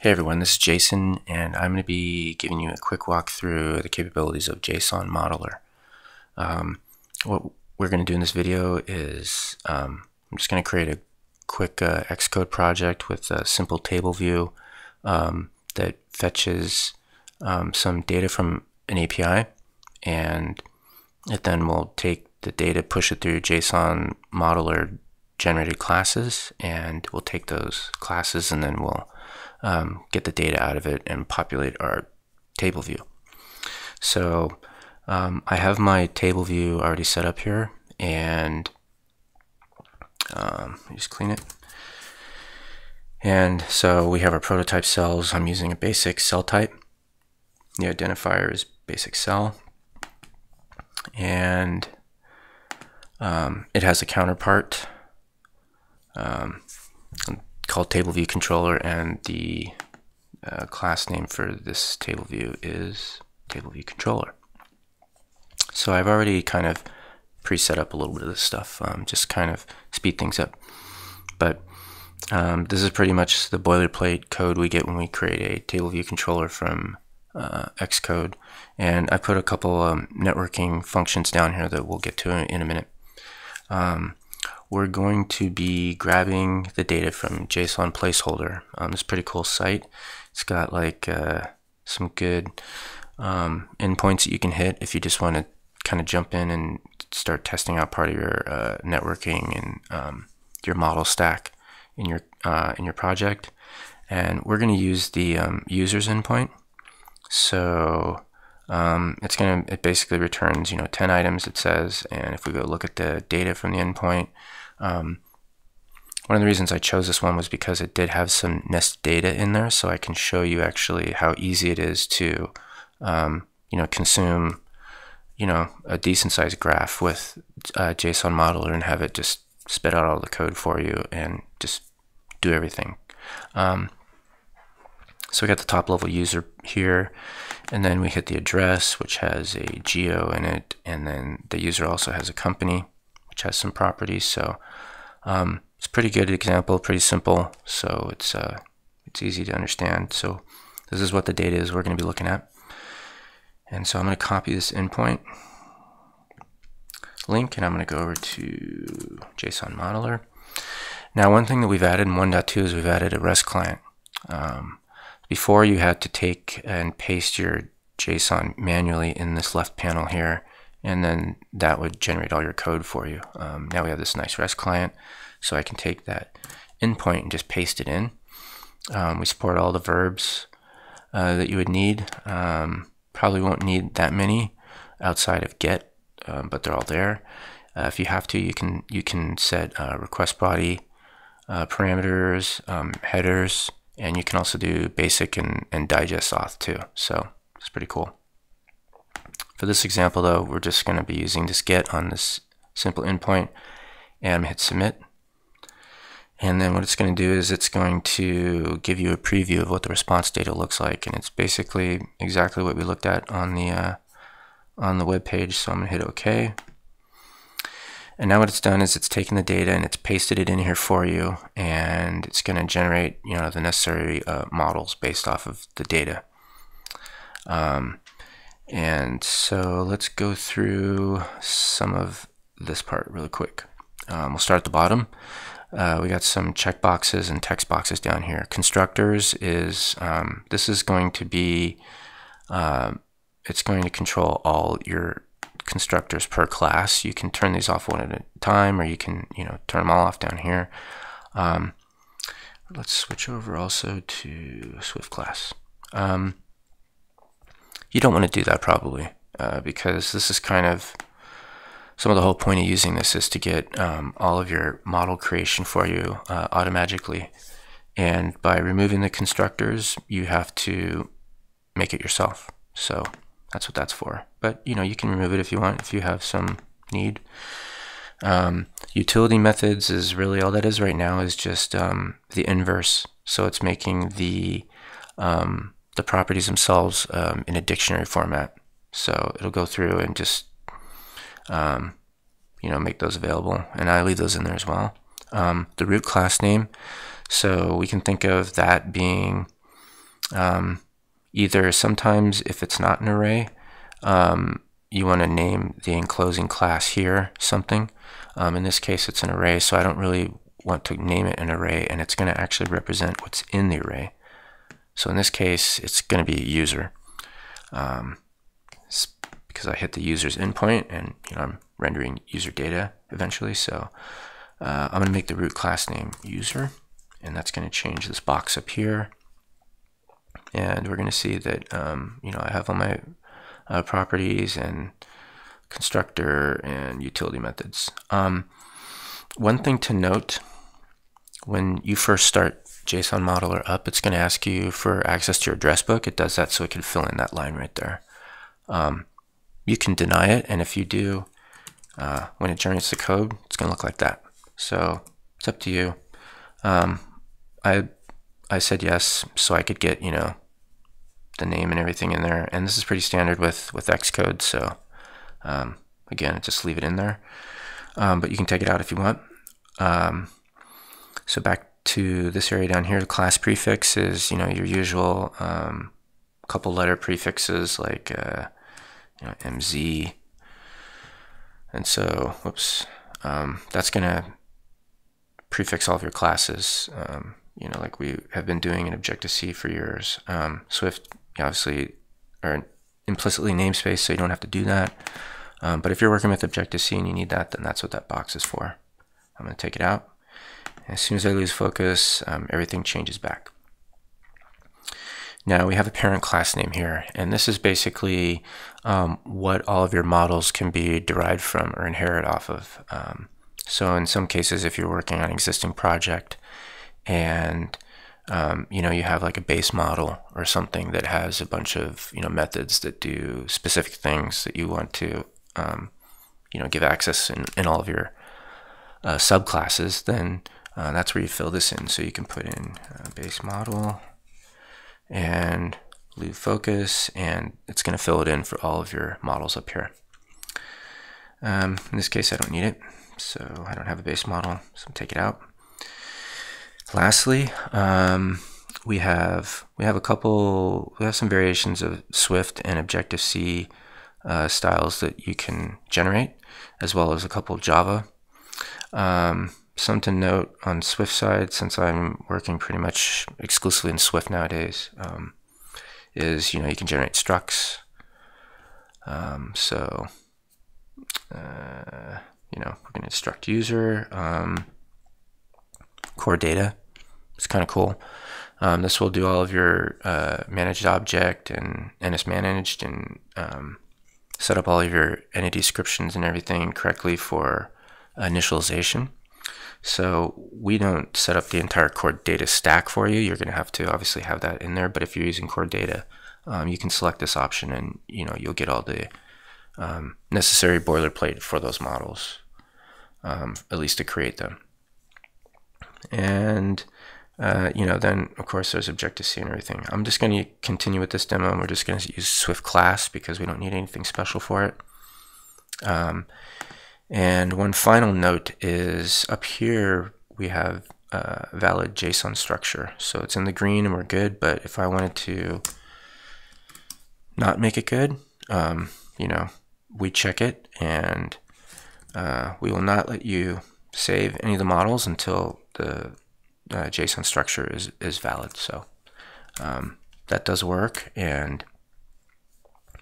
Hey everyone, this is Jason, and I'm going to be giving you a quick walkthrough of the capabilities of JSON Modeler. Um, what we're going to do in this video is um, I'm just going to create a quick uh, Xcode project with a simple table view um, that fetches um, some data from an API, and it then will take the data, push it through JSON Modeler generated classes, and we'll take those classes and then we'll um, get the data out of it and populate our table view. So um, I have my table view already set up here and um, just clean it. And so we have our prototype cells. I'm using a basic cell type. The identifier is basic cell. And um, it has a counterpart um, called table view controller and the uh, class name for this table view is table view controller. So I've already kind of pre-set up a little bit of this stuff, um, just kind of speed things up. But um, this is pretty much the boilerplate code we get when we create a table view controller from uh, Xcode. And I put a couple um, networking functions down here that we'll get to in a minute. Um, we're going to be grabbing the data from JSON placeholder. Um, it's pretty cool site. It's got like uh, some good um, endpoints that you can hit if you just want to kind of jump in and start testing out part of your uh, networking and um, your model stack in your uh, in your project. And we're going to use the um, users endpoint. So um, it's going to, it basically returns, you know, 10 items it says, and if we go look at the data from the endpoint, um, one of the reasons I chose this one was because it did have some nest data in there, so I can show you actually how easy it is to, um, you know, consume, you know, a decent sized graph with a JSON modeler and have it just spit out all the code for you and just do everything. Um, so we got the top level user here, and then we hit the address, which has a geo in it, and then the user also has a company, which has some properties. So um, it's a pretty good example, pretty simple. So it's uh, it's easy to understand. So this is what the data is we're going to be looking at. And so I'm going to copy this endpoint link, and I'm going to go over to JSON Modeler. Now, one thing that we've added in 1.2 is we've added a REST client. Um, before you had to take and paste your JSON manually in this left panel here, and then that would generate all your code for you. Um, now we have this nice REST client, so I can take that endpoint and just paste it in. Um, we support all the verbs uh, that you would need. Um, probably won't need that many outside of get, um, but they're all there. Uh, if you have to, you can you can set uh, request body uh, parameters, um, headers, and you can also do basic and, and digest auth too. So it's pretty cool. For this example though, we're just going to be using this get on this simple endpoint and hit submit. And then what it's going to do is it's going to give you a preview of what the response data looks like. And it's basically exactly what we looked at on the, uh, on the web page. So I'm going to hit OK. And now what it's done is it's taken the data and it's pasted it in here for you, and it's going to generate you know the necessary uh, models based off of the data. Um, and so let's go through some of this part really quick. Um, we'll start at the bottom. Uh, we got some checkboxes and text boxes down here. Constructors is um, this is going to be uh, it's going to control all your constructors per class. You can turn these off one at a time, or you can you know turn them all off down here. Um, let's switch over also to Swift class. Um, you don't want to do that probably uh, because this is kind of some of the whole point of using this is to get um, all of your model creation for you uh, automatically. And by removing the constructors, you have to make it yourself. So that's what that's for. But you know, you can remove it if you want, if you have some need. Um, utility methods is really all that is right now is just um, the inverse. So it's making the um, the properties themselves um, in a dictionary format. So it'll go through and just um, you know make those available, and I leave those in there as well. Um, the root class name. So we can think of that being Um, either sometimes if it's not an array, um, you want to name the enclosing class here something. Um, in this case, it's an array, so I don't really want to name it an array, and it's going to actually represent what's in the array. So in this case, it's going to be user. Um, because I hit the user's endpoint and you know I'm rendering user data eventually. So uh, I'm going to make the root class name user, and that's going to change this box up here. And we're going to see that um, you know I have all my uh, properties and constructor and utility methods. Um, one thing to note when you first start JSON modeler up, it's going to ask you for access to your address book. It does that so it can fill in that line right there. Um, you can deny it, and if you do, uh, when it generates the code, it's going to look like that. So it's up to you. Um, I I said yes, so I could get you know the name and everything in there, and this is pretty standard with with Xcode. So um, again, just leave it in there, um, but you can take it out if you want. Um, so back to this area down here, the class prefix is you know your usual um, couple letter prefixes like uh, you know, MZ. And so, whoops, um, that's going to prefix all of your classes, um, you know, like we have been doing in Objective-C for years. Um, Swift, obviously, or implicitly namespace, so you don't have to do that. Um, but if you're working with Objective-C and you need that, then that's what that box is for. I'm going to take it out. As soon as I lose focus, um, everything changes back. Now we have a parent class name here, and this is basically um, what all of your models can be derived from or inherit off of. Um, so in some cases, if you're working on an existing project and um, you know you have like a base model or something that has a bunch of you know methods that do specific things that you want to um, you know give access in, in all of your uh, subclasses, then uh, that's where you fill this in. So you can put in uh, base model and leave focus and it's going to fill it in for all of your models up here. Um, in this case I don't need it so I don't have a base model so take it out. Lastly um, we have we have a couple we have some variations of Swift and Objective-C uh, styles that you can generate as well as a couple Java. Um, some to note on Swift side, since I'm working pretty much exclusively in Swift nowadays, um, is you know you can generate structs. Um, so uh, you know we're going to instruct user um, core data. It's kind of cool. Um, this will do all of your uh, managed object and NS managed and um, set up all of your entity descriptions and everything correctly for initialization. So we don't set up the entire core data stack for you. You're going to have to obviously have that in there. But if you're using core data, um, you can select this option, and you know you'll get all the um, necessary boilerplate for those models, um, at least to create them. And uh, you know, then of course there's Objective-C and everything. I'm just going to continue with this demo, we're just going to use Swift class because we don't need anything special for it. Um, and one final note is up here we have a valid JSON structure. So it's in the green and we're good, but if I wanted to not make it good, um, you know, we check it and uh, we will not let you save any of the models until the uh, JSON structure is, is valid. So um, that does work and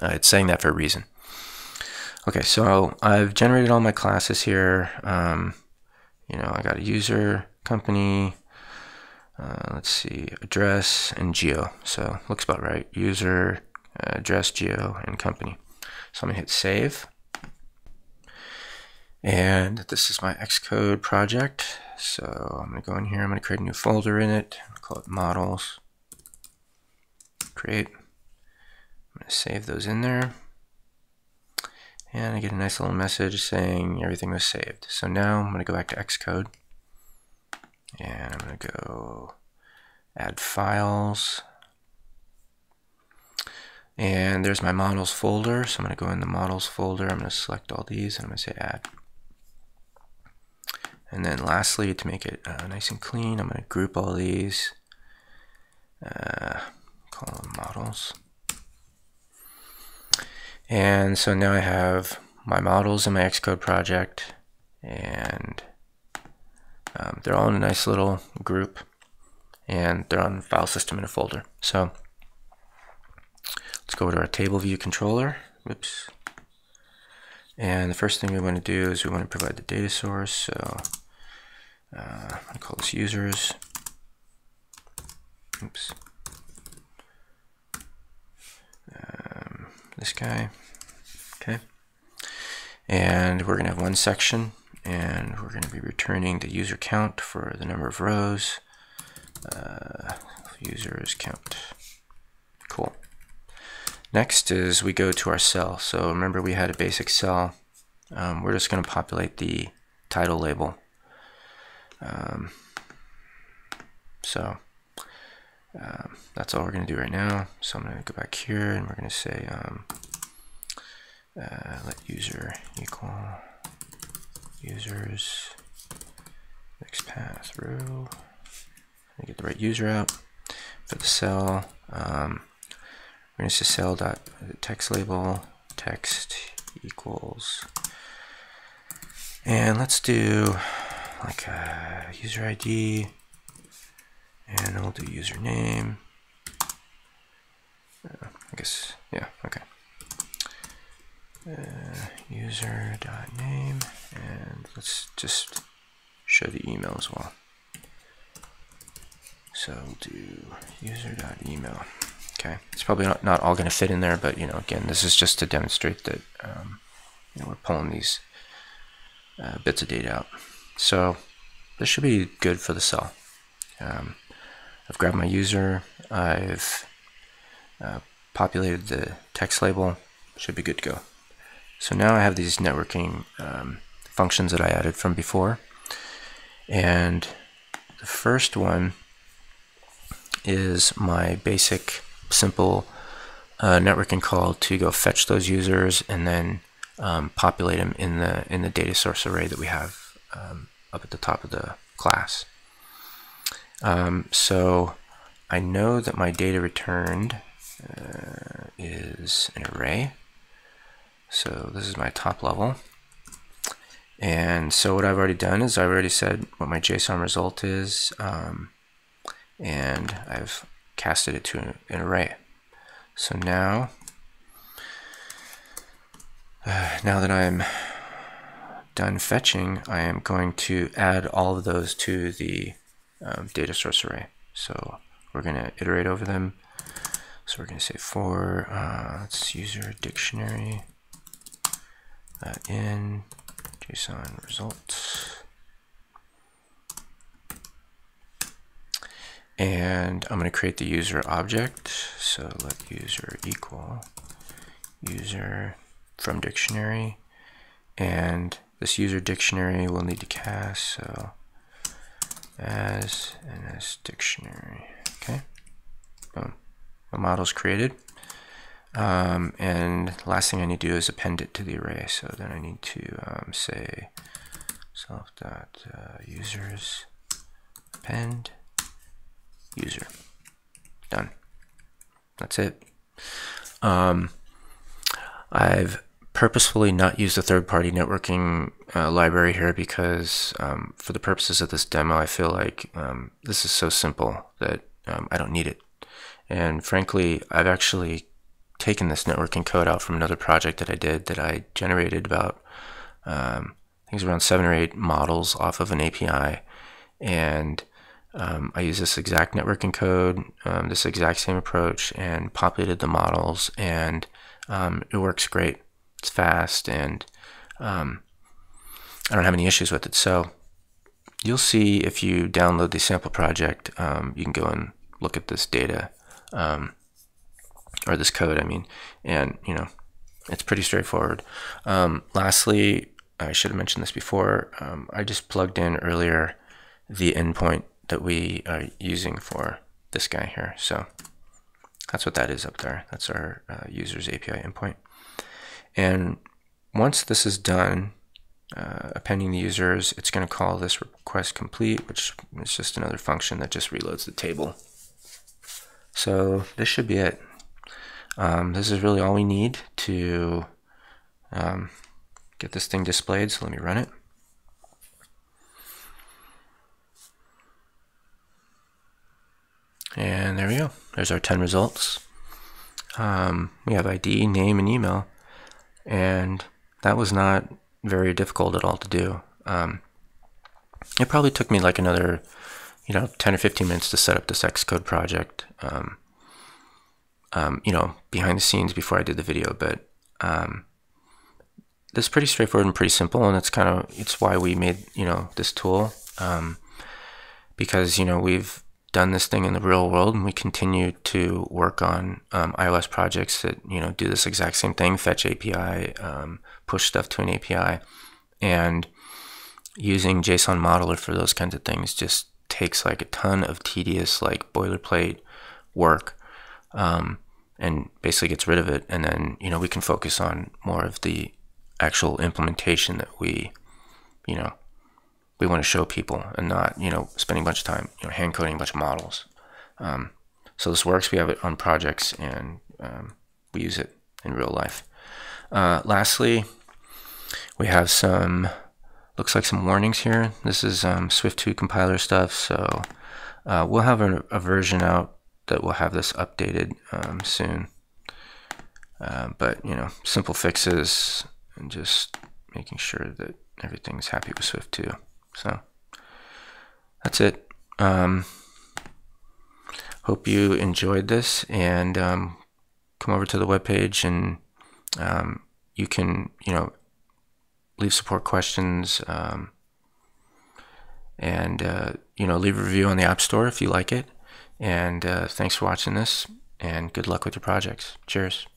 uh, it's saying that for a reason. Okay, so I've generated all my classes here. Um, you know, I got a user, company, uh, let's see, address, and geo. So looks about right. User, uh, address, geo, and company. So I'm gonna hit save. And this is my Xcode project. So I'm gonna go in here, I'm gonna create a new folder in it, call it models, create. I'm gonna save those in there and I get a nice little message saying everything was saved. So now I'm going to go back to Xcode and I'm going to go add files and there's my models folder so I'm going to go in the models folder I'm going to select all these and I'm going to say add and then lastly to make it uh, nice and clean I'm going to group all these uh, models. And so now I have my models in my Xcode project, and um, they're all in a nice little group, and they're on file system in a folder. So let's go to our table view controller. Oops. And the first thing we want to do is we want to provide the data source. So uh, I'm going to call this users. Oops. Um, this guy. Okay. And we're going to have one section, and we're going to be returning the user count for the number of rows. Uh, users count. Cool. Next is we go to our cell. So remember we had a basic cell. Um, we're just going to populate the title label. Um, so um, that's all we're going to do right now. So I'm going to go back here and we're going to say um, uh, let user equal users index path row. Get the right user out for the cell. Um, we're going to say cell dot text label text equals, and let's do like a user ID, and we'll do username. Uh, I guess yeah, okay. Uh, user name, and let's just show the email as well. So we'll do user email. Okay, it's probably not, not all going to fit in there, but you know, again, this is just to demonstrate that um, you know we're pulling these uh, bits of data out. So this should be good for the cell. Um, I've grabbed my user, I've uh, populated the text label, should be good to go. So now I have these networking um, functions that I added from before, and the first one is my basic simple uh, networking call to go fetch those users and then um, populate them in the in the data source array that we have um, up at the top of the class. Um, so I know that my data returned uh, is an array. So this is my top level. And so what I've already done is I've already said what my JSON result is, um, and I've casted it to an, array. So now, uh, now that I'm done fetching, I am going to add all of those to the um, data source array. So we're going to iterate over them. So we're going to say for uh, let's user dictionary uh, in JSON results. And I'm going to create the user object. So let user equal user from dictionary. And this user dictionary will need to cast. So as as dictionary. Okay. Boom. The model's created. Um, and last thing I need to do is append it to the array. So then I need to um, say self dot uh, users append user. Done. That's it. Um, I've purposefully not use a third-party networking uh, library here because um, for the purposes of this demo, I feel like um, this is so simple that um, I don't need it. And frankly, I've actually taken this networking code out from another project that I did that I generated about, um, I think it's around seven or eight models off of an API. And um, I use this exact networking code, um, this exact same approach, and populated the models, and um, it works great. It's fast, and um, I don't have any issues with it. So you'll see if you download the sample project, um, you can go and look at this data, um, or this code, I mean, and you know, it's pretty straightforward. lastly, I should have mentioned this before. I just plugged in earlier the endpoint that we are using for this guy here. So that's what that is up there. That's our uh, user's API endpoint. And once this is done, uh, appending the users, it's going to call this request complete, which is just another function that just reloads the table. So this should be it. Um, this is really all we need to um, get this thing displayed. So let me run it. And there we go. There's our 10 results. Um, we have ID, name, and email. And that was not very difficult at all to do. Um, it probably took me like another, you know, 10 or 15 minutes to set up this Xcode project, um, um, you know, behind the scenes before I did the video. But um, this is pretty straightforward and pretty simple. And it's kind of, it's why we made, you know, this tool. Um, because, you know, we've done this thing in the real world and we continue to work on um, iOS projects that you know do this exact same thing fetch API um, push stuff to an API and using JSON modeler for those kinds of things just takes like a ton of tedious like boilerplate work um, and basically gets rid of it and then you know we can focus on more of the actual implementation that we you know we want to show people and not, you know, spending a bunch of time, you know, hand coding a bunch of models. Um, so this works. We have it on projects and um, we use it in real life. Uh, lastly, we have some, looks like some warnings here. This is um, Swift 2 compiler stuff. So uh, we'll have a, a, version out that will have this updated um, soon. Uh, but, you know, simple fixes and just making sure that everything's happy with Swift 2. So that's it. Um, hope you enjoyed this and um, come over to the webpage and um, you can, you know, leave support questions um, and, uh, you know, leave a review on the App Store if you like it. And uh, thanks for watching this and good luck with your projects. Cheers.